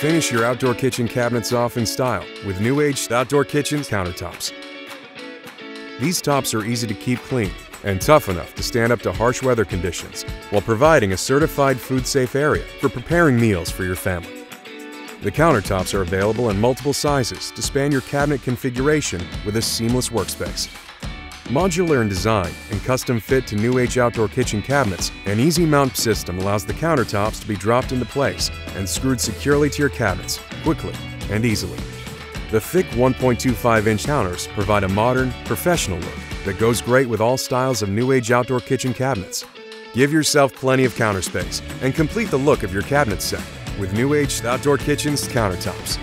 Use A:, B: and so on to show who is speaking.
A: Finish your outdoor kitchen cabinets off in style with NewAge outdoor kitchen countertops. These tops are easy to keep clean and tough enough to stand up to harsh weather conditions while providing a certified food safe area for preparing meals for your family. The countertops are available in multiple sizes to span your cabinet configuration with a seamless workspace. Modular in design and custom fit to NewAge outdoor kitchen cabinets, an easy mount system allows the countertops to be dropped into place and screwed securely to your cabinets quickly and easily. The thick 1.25 inch counters provide a modern, professional look that goes great with all styles of NewAge outdoor kitchen cabinets. Give yourself plenty of counter space and complete the look of your cabinet set with NewAge outdoor kitchens countertops.